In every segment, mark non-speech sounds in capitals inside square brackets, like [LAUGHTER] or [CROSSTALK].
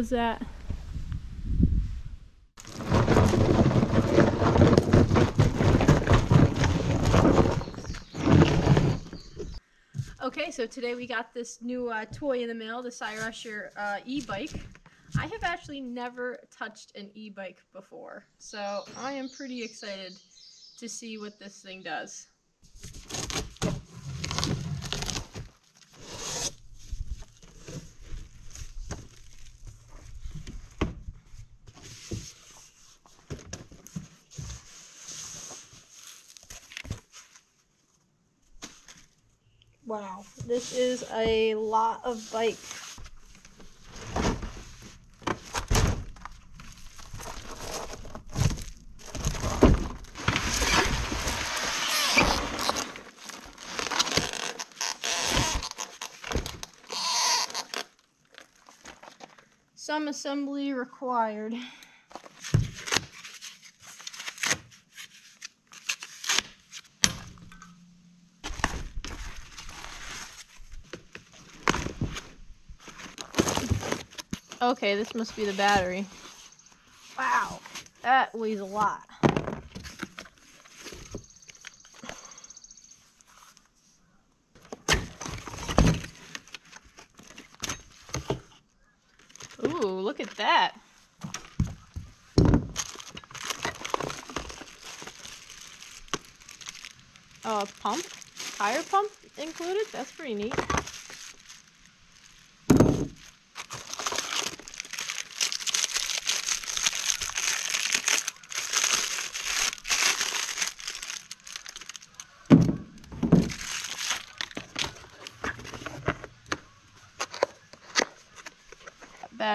is that? Okay, so today we got this new uh, toy in the mail, the Cyrusher uh, e-bike. I have actually never touched an e-bike before, so I am pretty excited to see what this thing does. Wow, this is a lot of bike. Some assembly required. Okay, this must be the battery. Wow, that weighs a lot. Ooh, look at that. A pump? Tire pump included? That's pretty neat.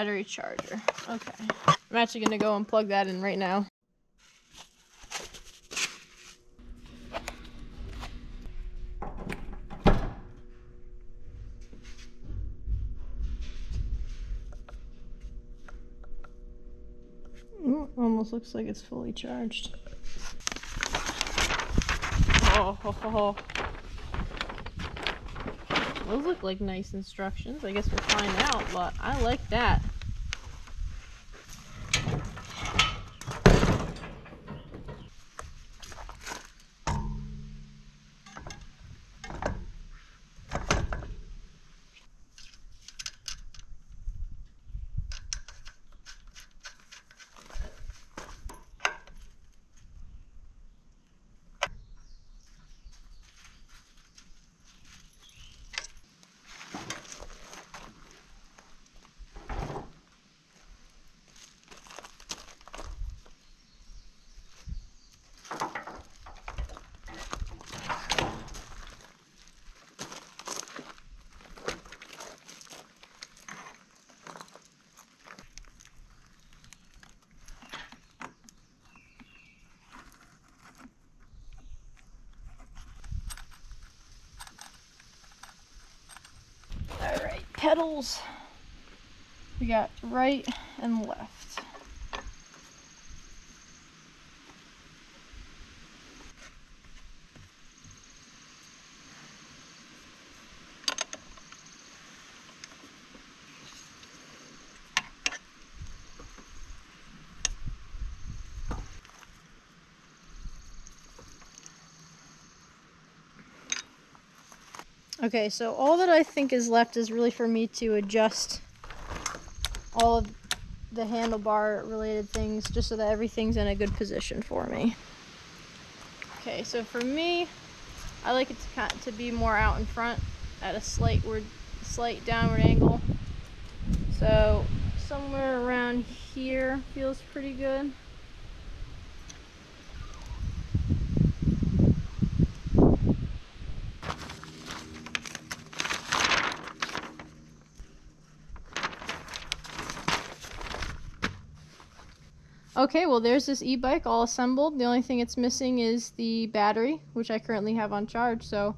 Battery charger. Okay. I'm actually gonna go and plug that in right now. Ooh, almost looks like it's fully charged. Oh, ho, ho, ho. Those look like nice instructions. I guess we'll find out, but I like that. Pedals. We got right and left. Okay, so all that I think is left is really for me to adjust all of the handlebar related things just so that everything's in a good position for me. Okay, so for me, I like it to, to be more out in front at a slight, slight downward angle. So somewhere around here feels pretty good. Okay, well there's this e-bike all assembled. The only thing it's missing is the battery, which I currently have on charge, so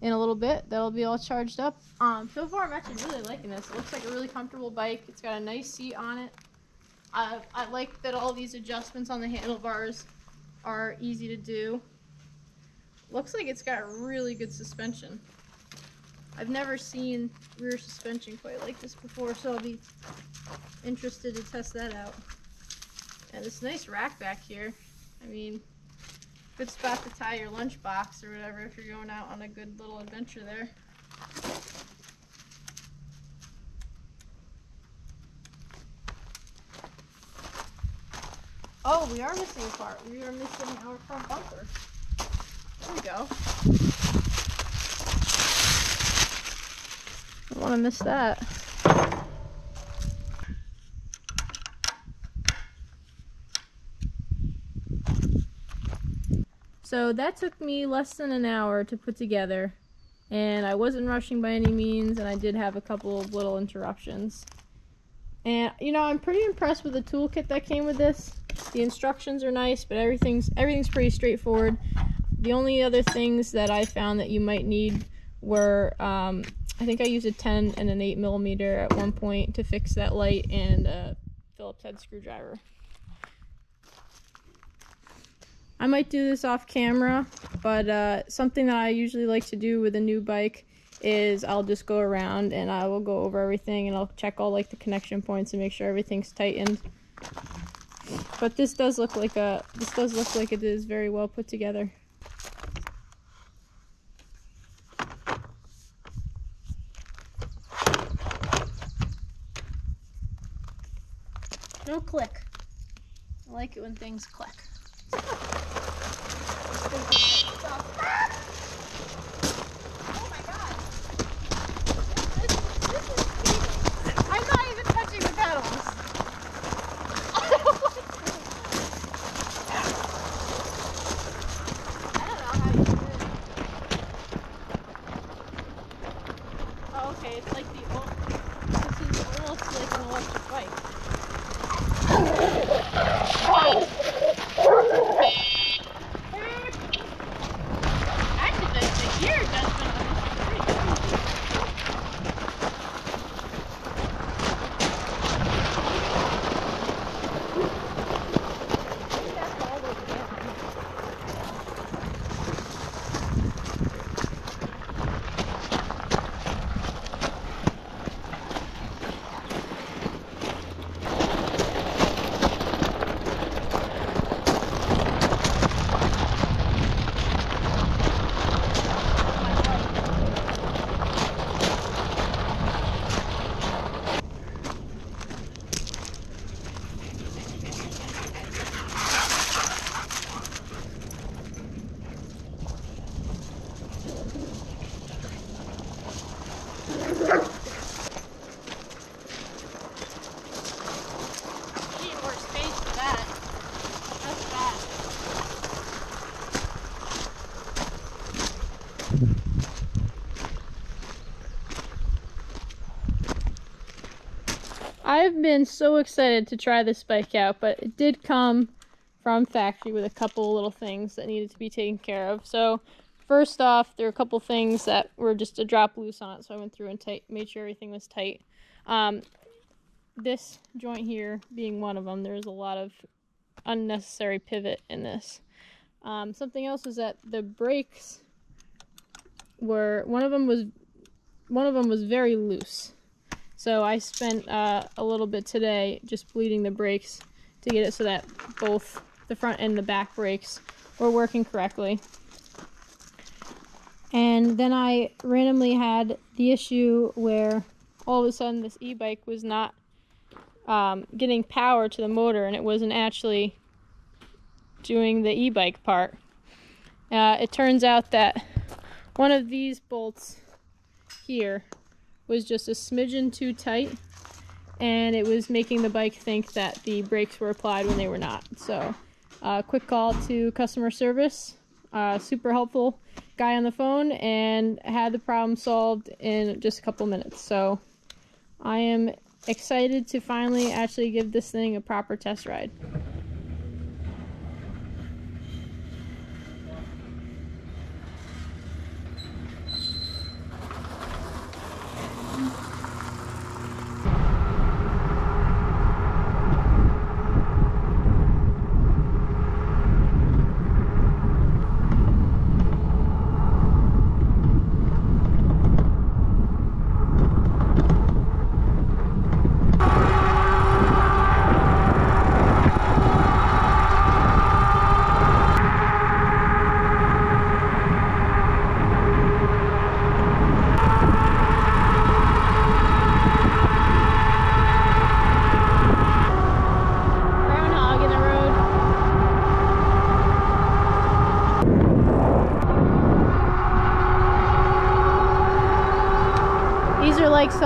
in a little bit that'll be all charged up. Um, so far I'm actually really liking this. It looks like a really comfortable bike. It's got a nice seat on it. I, I like that all these adjustments on the handlebars are easy to do. Looks like it's got really good suspension. I've never seen rear suspension quite like this before, so I'll be interested to test that out. And this nice rack back here. I mean, good spot to tie your lunchbox or whatever if you're going out on a good little adventure there. Oh, we are missing a part. We are missing our front bumper. There we go. Don't want to miss that. So that took me less than an hour to put together, and I wasn't rushing by any means, and I did have a couple of little interruptions. And you know, I'm pretty impressed with the toolkit that came with this. The instructions are nice, but everything's everything's pretty straightforward. The only other things that I found that you might need were um, I think I used a 10 and an 8 millimeter at one point to fix that light and a Phillips head screwdriver. I might do this off camera, but uh, something that I usually like to do with a new bike is I'll just go around and I will go over everything and I'll check all like the connection points and make sure everything's tightened. But this does look like a this does look like it is very well put together. No click. I like it when things click. 这个是小 been so excited to try this bike out, but it did come from factory with a couple little things that needed to be taken care of. So first off, there are a couple things that were just a drop loose on it, so I went through and tight, made sure everything was tight. Um, this joint here being one of them, there's a lot of unnecessary pivot in this. Um, something else is that the brakes were one of them was one of them was very loose. So I spent uh, a little bit today just bleeding the brakes to get it so that both the front and the back brakes were working correctly. And then I randomly had the issue where all of a sudden this e-bike was not um, getting power to the motor and it wasn't actually doing the e-bike part. Uh, it turns out that one of these bolts here was just a smidgen too tight and it was making the bike think that the brakes were applied when they were not. So, uh, quick call to customer service. Uh, super helpful guy on the phone and had the problem solved in just a couple minutes. So, I am excited to finally actually give this thing a proper test ride.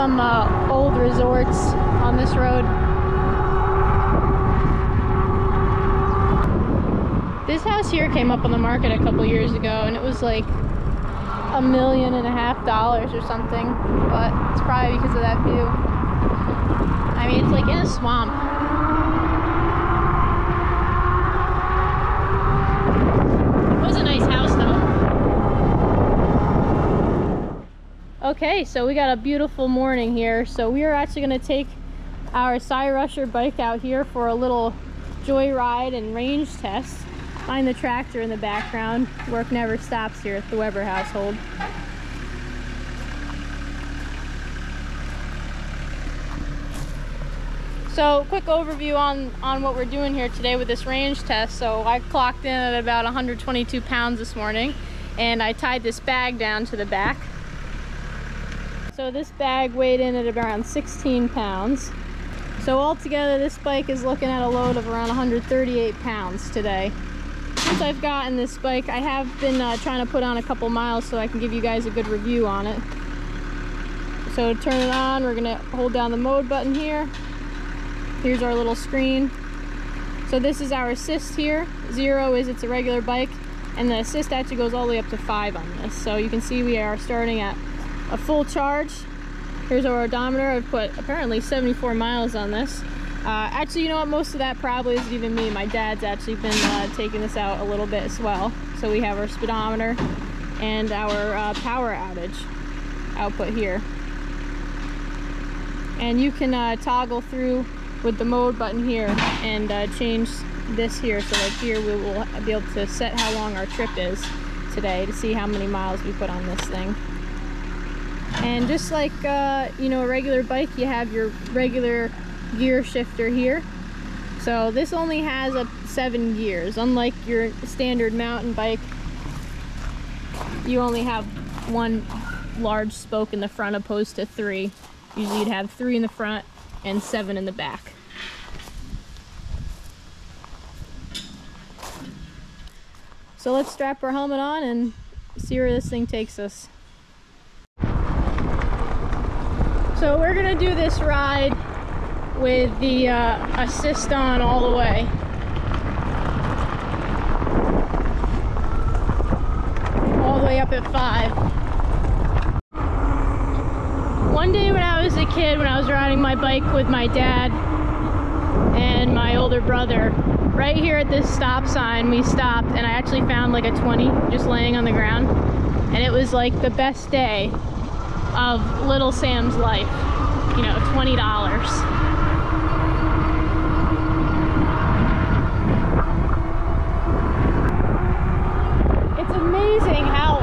Some uh, old resorts on this road. This house here came up on the market a couple years ago and it was like a million and a half dollars or something, but it's probably because of that view. I mean, it's like in a swamp. It was a nice house though. Okay, so we got a beautiful morning here. So we are actually gonna take our Cyrusher bike out here for a little joyride and range test. Find the tractor in the background. Work never stops here at the Weber household. So quick overview on, on what we're doing here today with this range test. So I clocked in at about 122 pounds this morning and I tied this bag down to the back. So this bag weighed in at around 16 pounds. So altogether this bike is looking at a load of around 138 pounds today. Since I've gotten this bike, I have been uh, trying to put on a couple miles so I can give you guys a good review on it. So to turn it on, we're gonna hold down the mode button here Here's our little screen. So this is our assist here. Zero is it's a regular bike and the assist actually goes all the way up to five on this. So you can see we are starting at a full charge. Here's our odometer. I've put apparently 74 miles on this. Uh, actually, you know what? Most of that probably isn't even me. My dad's actually been uh, taking this out a little bit as well. So we have our speedometer and our uh, power outage output here. And you can uh, toggle through with the mode button here and uh, change this here. So like here we will be able to set how long our trip is today to see how many miles we put on this thing. And just like, uh, you know, a regular bike, you have your regular gear shifter here. So this only has a seven gears. Unlike your standard mountain bike, you only have one large spoke in the front opposed to three. Usually you'd have three in the front and seven in the back. So let's strap our helmet on and see where this thing takes us. So we're gonna do this ride with the uh, assist on all the way. All the way up at five. One day when I was a kid, when I was riding my bike with my dad and my older brother, right here at this stop sign, we stopped and I actually found like a 20 just laying on the ground. And it was like the best day of little Sam's life. You know, $20. It's amazing how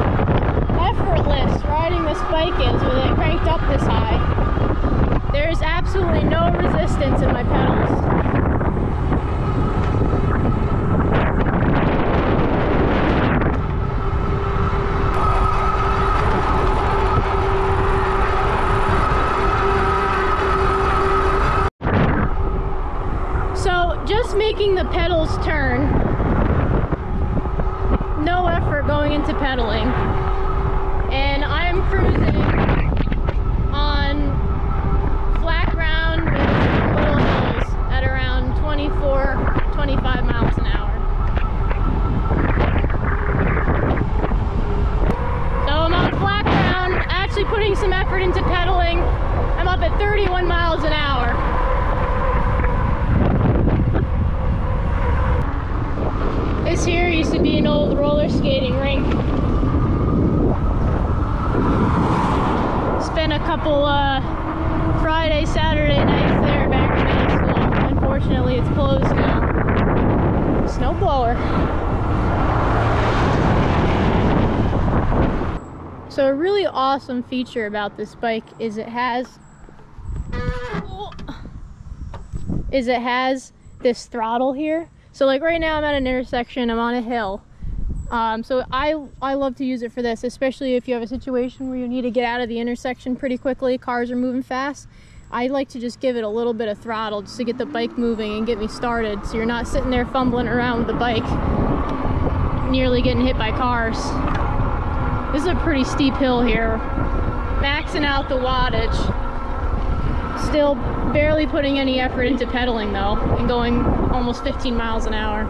effortless riding this bike is with it cranked up this high. There's absolutely no resistance in my pedals. just making turn. No effort going into pedaling. And I'm cruising on flat ground with little hills at around 24, 25 miles an hour. So I'm on flat ground, actually putting some effort into pedaling. I'm up at 31 miles an hour. This here used to be an old roller skating rink. Spent a couple uh, Friday, Saturday nights there back in middle school. Unfortunately, it's closed now. Snow blower. So a really awesome feature about this bike is it has is it has this throttle here so like right now I'm at an intersection, I'm on a hill. Um, so I, I love to use it for this, especially if you have a situation where you need to get out of the intersection pretty quickly, cars are moving fast. I like to just give it a little bit of throttle just to get the bike moving and get me started so you're not sitting there fumbling around with the bike, nearly getting hit by cars. This is a pretty steep hill here. Maxing out the wattage. Still barely putting any effort into pedaling though, and going almost 15 miles an hour.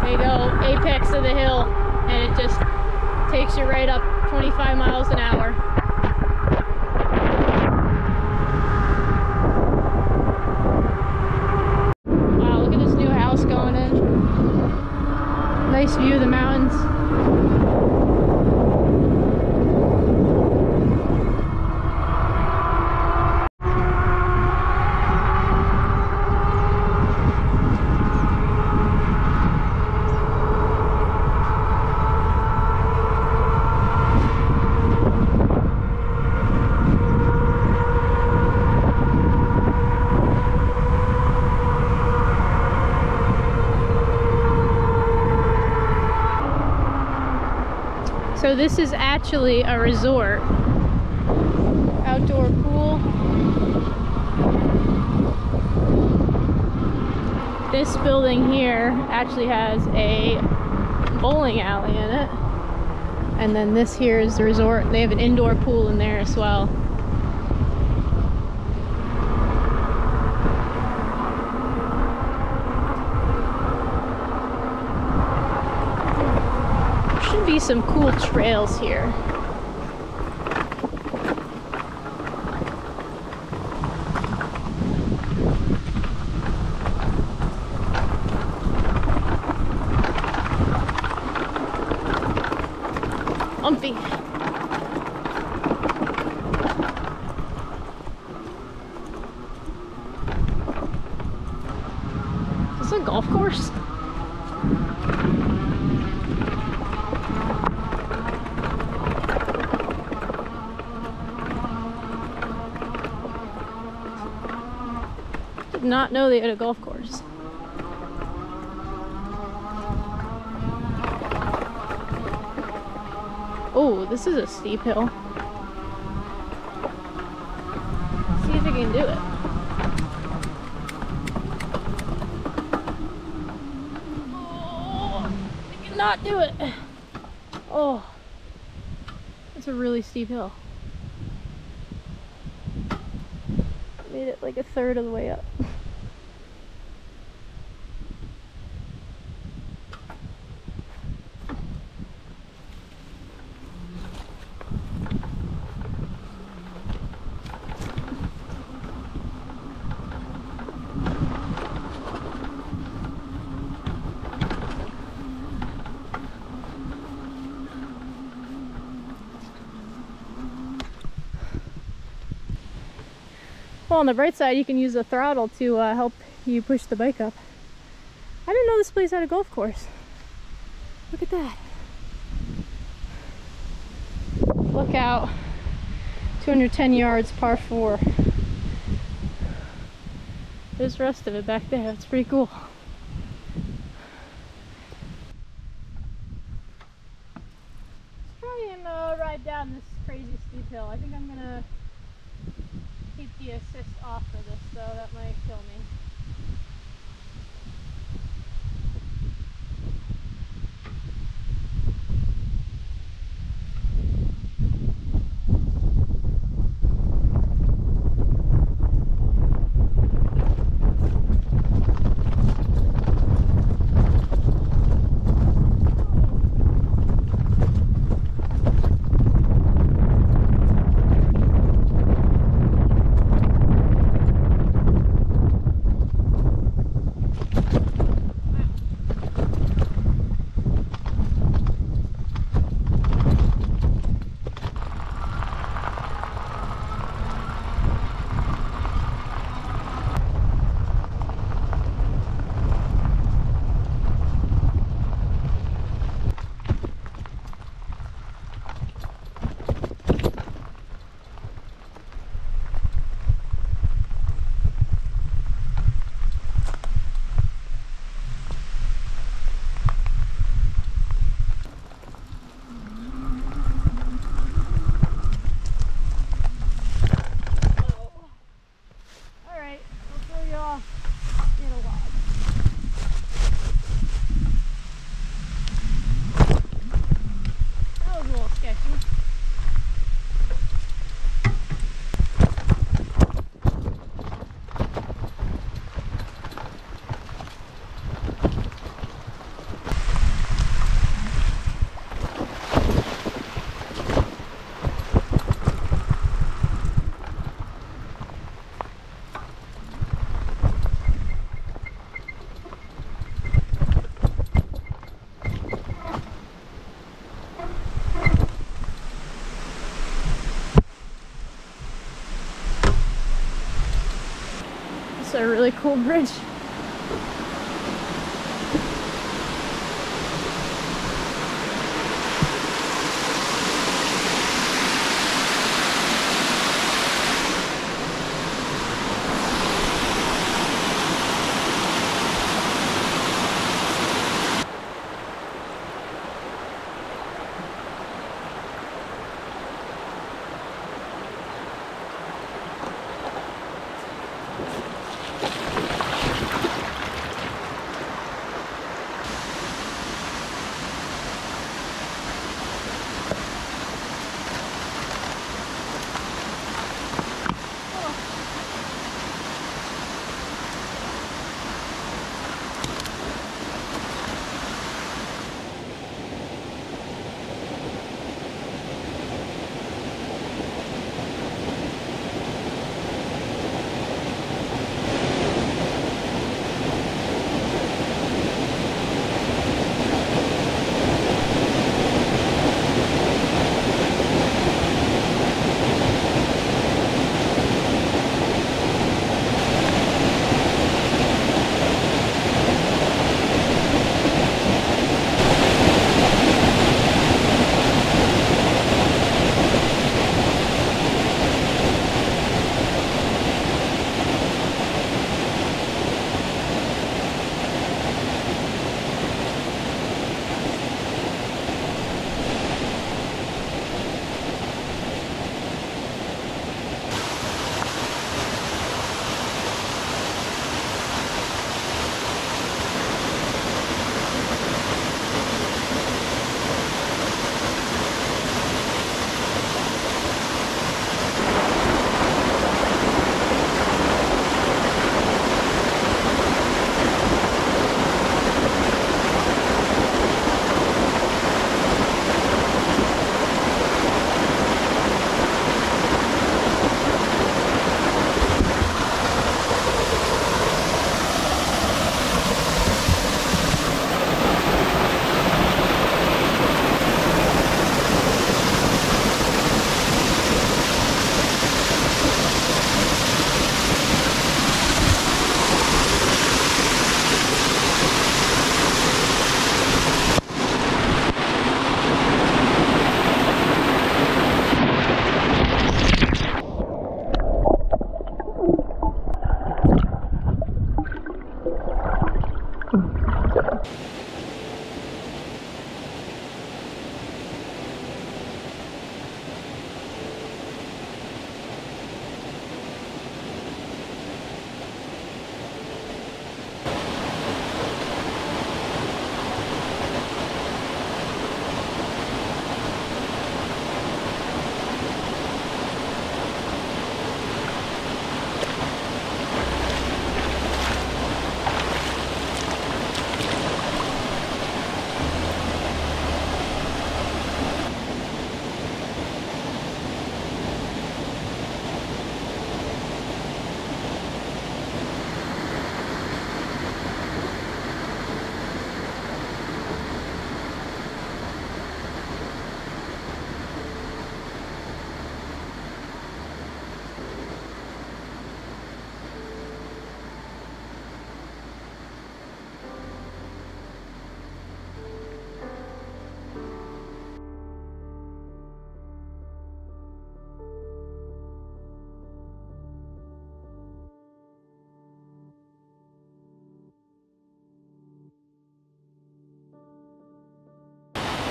There you go, apex of the hill, and it just takes you right up 25 miles an hour. Wow, look at this new house going in. Nice view of the mountains. So this is actually a resort. Outdoor pool. This building here actually has a bowling alley in it. And then this here is the resort. They have an indoor pool in there as well. Should be some cool trails here. Umpy. Is this a golf course? Did not know they had a golf course. Oh, this is a steep hill. See if I can do it. Oh, I cannot do it. Oh, it's a really steep hill. Made it like a third of the way up. [LAUGHS] Well, on the bright side, you can use the throttle to uh, help you push the bike up. I didn't know this place had a golf course. Look at that. Look out. 210 yards, par 4. There's the rest of it back there. It's pretty cool. Really cool bridge.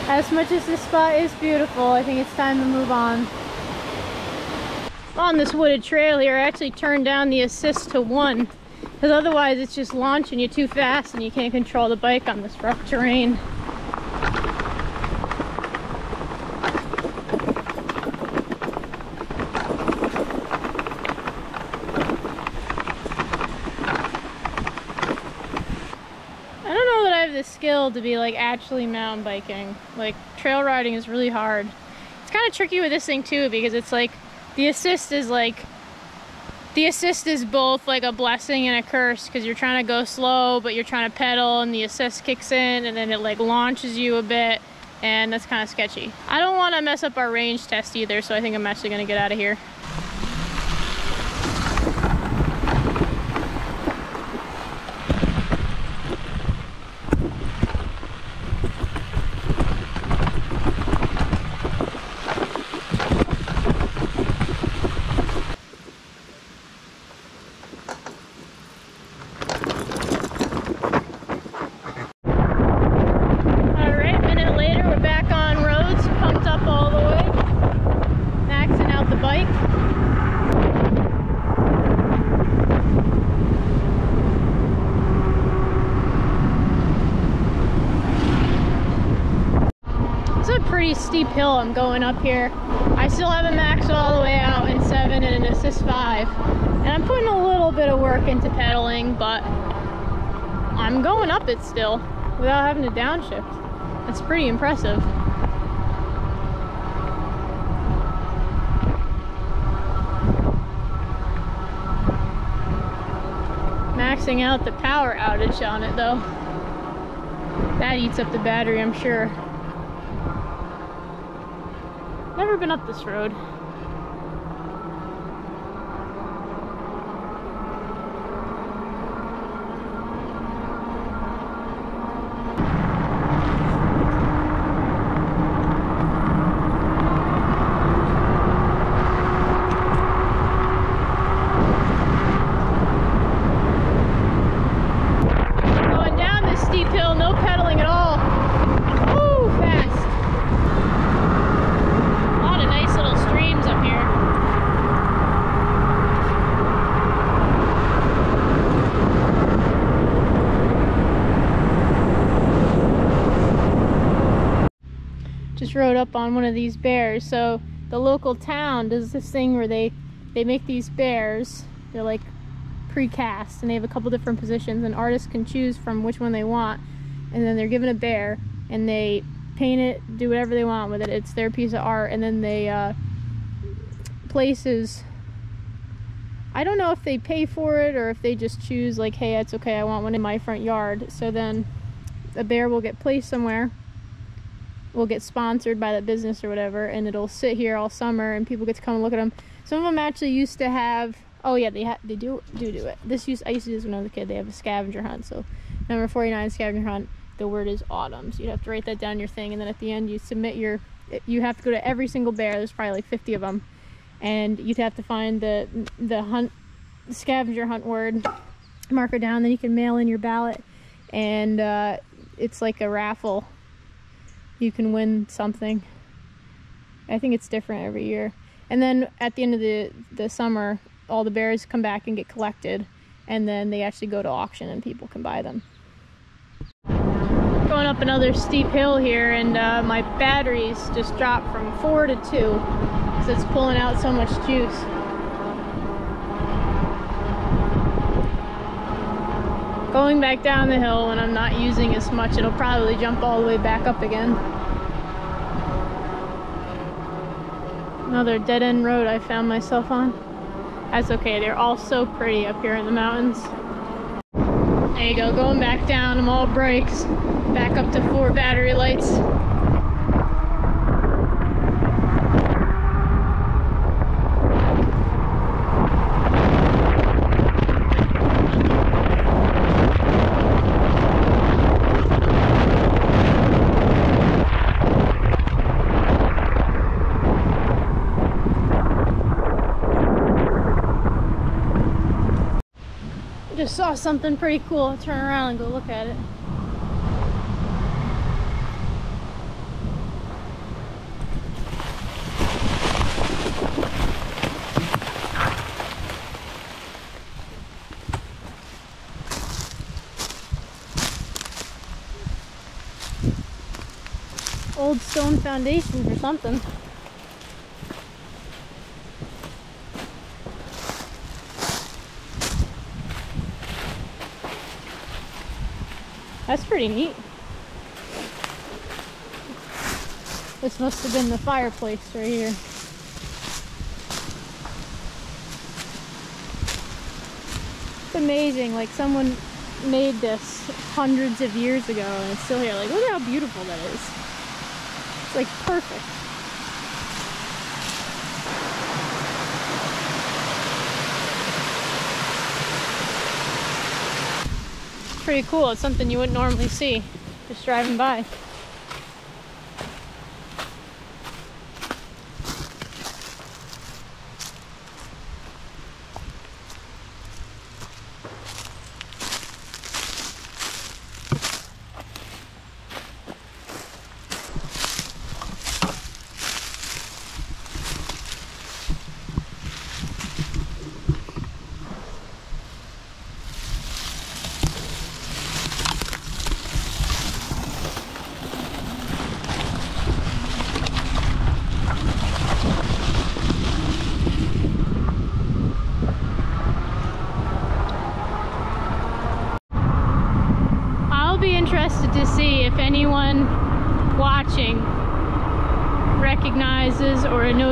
As much as this spot is beautiful, I think it's time to move on. On this wooded trail here, I actually turned down the assist to one because otherwise it's just launching you too fast and you can't control the bike on this rough terrain. the skill to be like actually mountain biking. Like trail riding is really hard. It's kind of tricky with this thing too because it's like the assist is like the assist is both like a blessing and a curse because you're trying to go slow but you're trying to pedal and the assist kicks in and then it like launches you a bit and that's kind of sketchy. I don't want to mess up our range test either so I think I'm actually going to get out of here. pretty steep hill I'm going up here. I still have a max all the way out in 7 and an assist 5. And I'm putting a little bit of work into pedaling, but I'm going up it still without having to downshift. That's pretty impressive. Maxing out the power outage on it though. That eats up the battery, I'm sure. Never up this road. Going down this steep hill, no pedaling at all. Woo, fast. A lot of nice little streams up here. Rode up on one of these bears. So the local town does this thing where they they make these bears. They're like precast and they have a couple different positions and artists can choose from which one they want and then they're given a bear and they paint it do whatever they want with it it's their piece of art and then they uh, places I don't know if they pay for it or if they just choose like hey it's okay I want one in my front yard so then a bear will get placed somewhere will get sponsored by that business or whatever and it'll sit here all summer and people get to come and look at them some of them actually used to have Oh yeah, they ha- they do do do it. This used I used to do this when I was a kid. They have a scavenger hunt. So number forty nine scavenger hunt. The word is autumn. So you'd have to write that down your thing, and then at the end you submit your. You have to go to every single bear. There's probably like fifty of them, and you'd have to find the the hunt the scavenger hunt word, mark it down. Then you can mail in your ballot, and uh, it's like a raffle. You can win something. I think it's different every year. And then at the end of the the summer, all the bears come back and get collected and then they actually go to auction and people can buy them. Going up another steep hill here and uh, my batteries just dropped from four to two because it's pulling out so much juice. Going back down the hill when I'm not using as much, it'll probably jump all the way back up again. Another dead end road I found myself on. That's okay, they're all so pretty up here in the mountains. There you go, going back down, I'm all brakes. Back up to four battery lights. Just saw something pretty cool. I'll turn around and go look at it. Old stone foundations or something. Pretty neat. This must have been the fireplace right here. It's amazing, like someone made this hundreds of years ago and it's still here. Like, look at how beautiful that is. It's like perfect. Pretty cool. It's something you wouldn't normally see just driving by.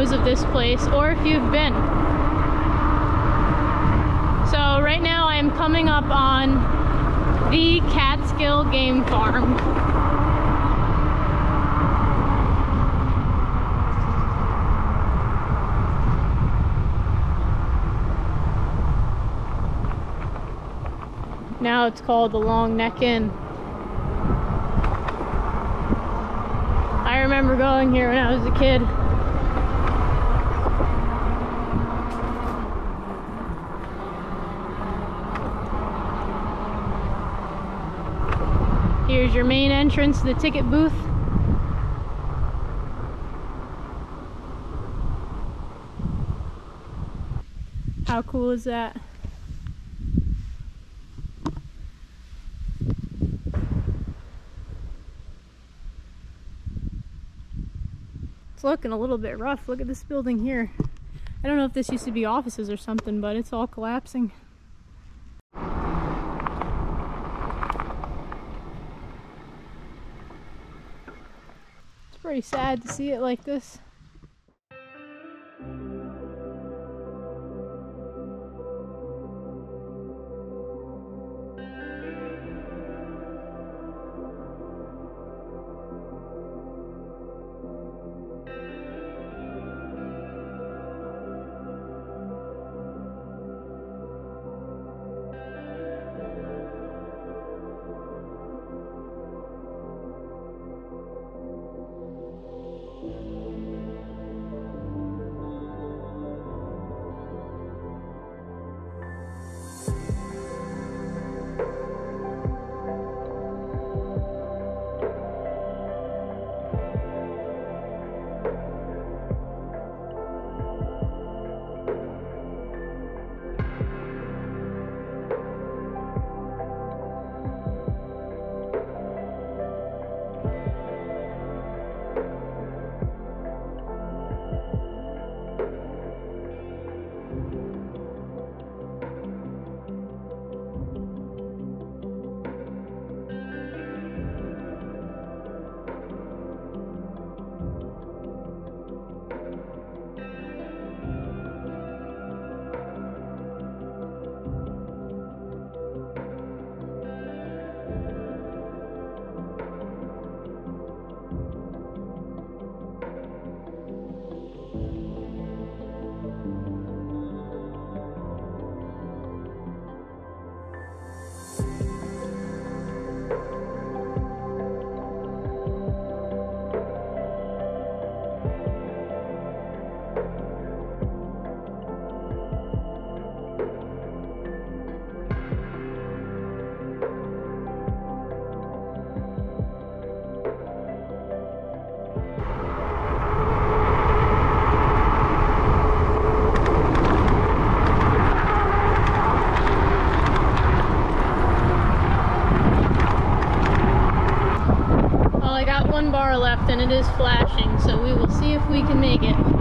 Knows of this place or if you've been. So right now I am coming up on the Catskill Game Farm. Now it's called the Long Neck Inn. I remember going here when I was a kid. Your main entrance the ticket booth. How cool is that? It's looking a little bit rough. Look at this building here. I don't know if this used to be offices or something, but it's all collapsing. Pretty sad to see it like this. Bar left and it is flashing, so we will see if we can make it.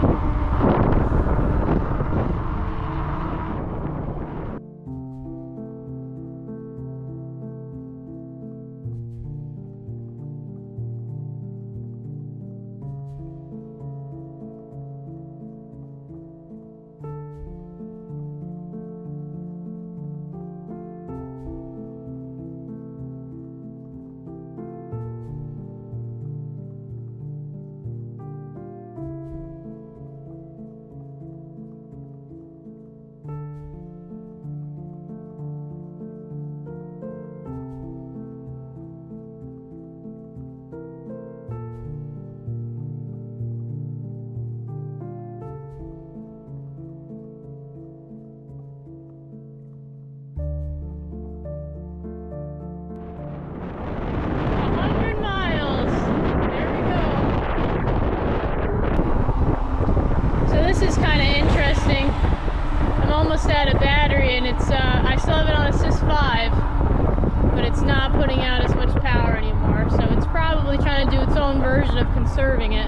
Conserving it.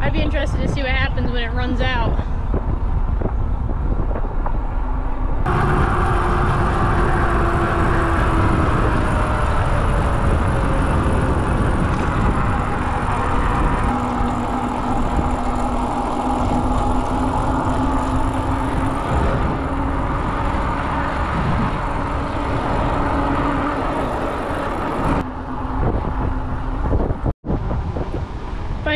I'd be interested to see what happens when it runs out.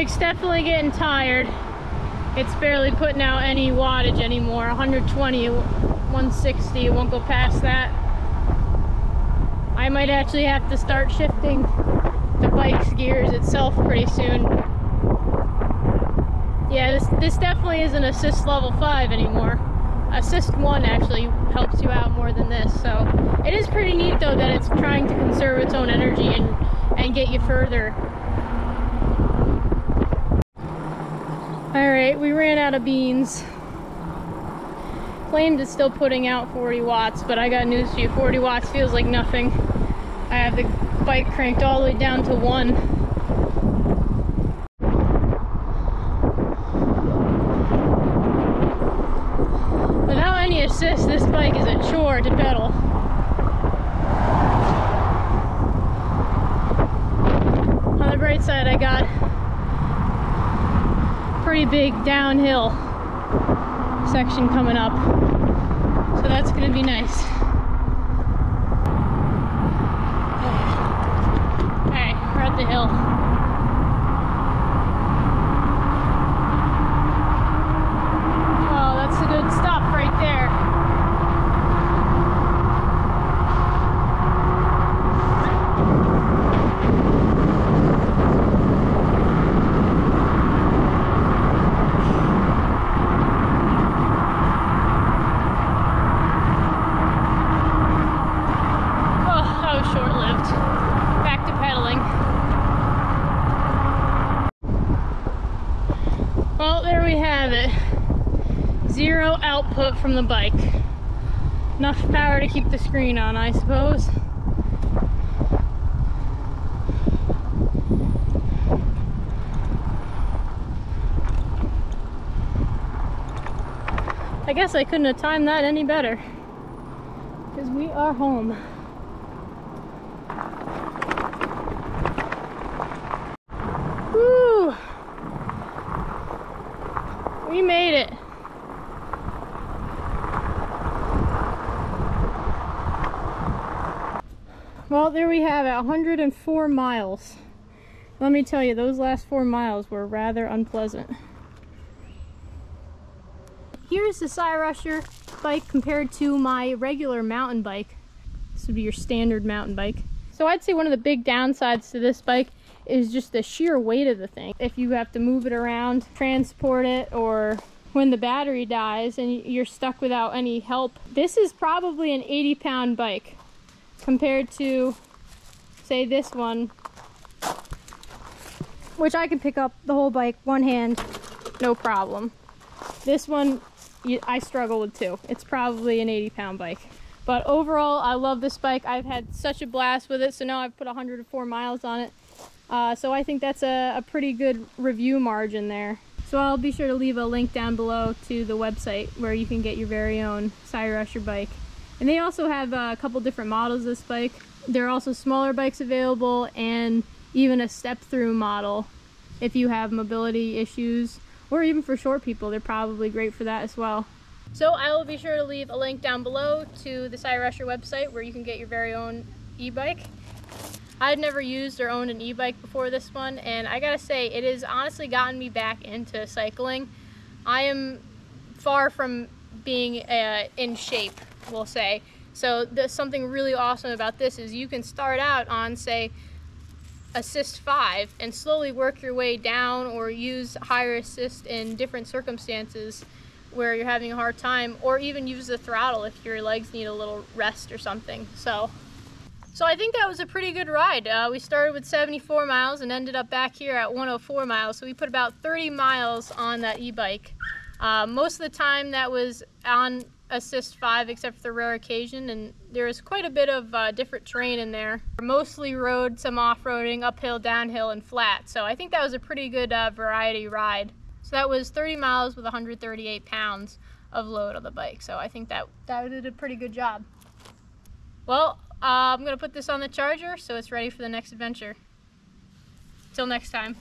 Bike's definitely getting tired. It's barely putting out any wattage anymore. 120, 160, it won't go past that. I might actually have to start shifting the bike's gears itself pretty soon. Yeah, this, this definitely isn't assist level 5 anymore. Assist 1 actually helps you out more than this, so it is pretty neat though that it's trying to conserve its own energy and, and get you further. We ran out of beans. Claimed it's still putting out 40 watts, but I got news for you. 40 watts feels like nothing. I have the bike cranked all the way down to one. Without any assist, this bike is a chore to pedal. On the bright side, I got big downhill section coming up. So that's gonna be nice. Alright, we're at the hill. Oh, that's a good stop right there. Oh, that was short-lived. Back to pedaling. Well, there we have it. Zero output from the bike. Enough power to keep the screen on, I suppose. I guess I couldn't have timed that any better. Because we are home. Woo! We made it. Well, there we have it, 104 miles. Let me tell you, those last four miles were rather unpleasant. Here's the Cyrusher bike compared to my regular mountain bike. This would be your standard mountain bike. So I'd say one of the big downsides to this bike is just the sheer weight of the thing. If you have to move it around, transport it, or when the battery dies and you're stuck without any help, this is probably an 80 pound bike compared to, say, this one, which I can pick up the whole bike one hand, no problem. This one, I struggle with too. It's probably an 80 pound bike. But overall, I love this bike. I've had such a blast with it. So now I've put 104 miles on it. Uh, so I think that's a, a pretty good review margin there. So I'll be sure to leave a link down below to the website where you can get your very own Cyrusher bike. And they also have uh, a couple different models of this bike. There are also smaller bikes available and even a step-through model if you have mobility issues or even for short people. They're probably great for that as well. So I will be sure to leave a link down below to the Cyrusher website where you can get your very own e-bike. I'd never used or owned an e-bike before this one and I gotta say it has honestly gotten me back into cycling. I am far from being uh, in shape, we'll say. So there's something really awesome about this is you can start out on say assist 5 and slowly work your way down or use higher assist in different circumstances where you're having a hard time or even use the throttle if your legs need a little rest or something. So so I think that was a pretty good ride. Uh, we started with 74 miles and ended up back here at 104 miles. So we put about 30 miles on that e-bike. Uh, most of the time that was on assist 5 except for the rare occasion and there was quite a bit of uh, different terrain in there. Mostly road, some off-roading, uphill, downhill, and flat. So I think that was a pretty good uh, variety ride. So that was 30 miles with 138 pounds of load on the bike. So I think that, that did a pretty good job. Well, uh, I'm going to put this on the charger so it's ready for the next adventure. Till next time.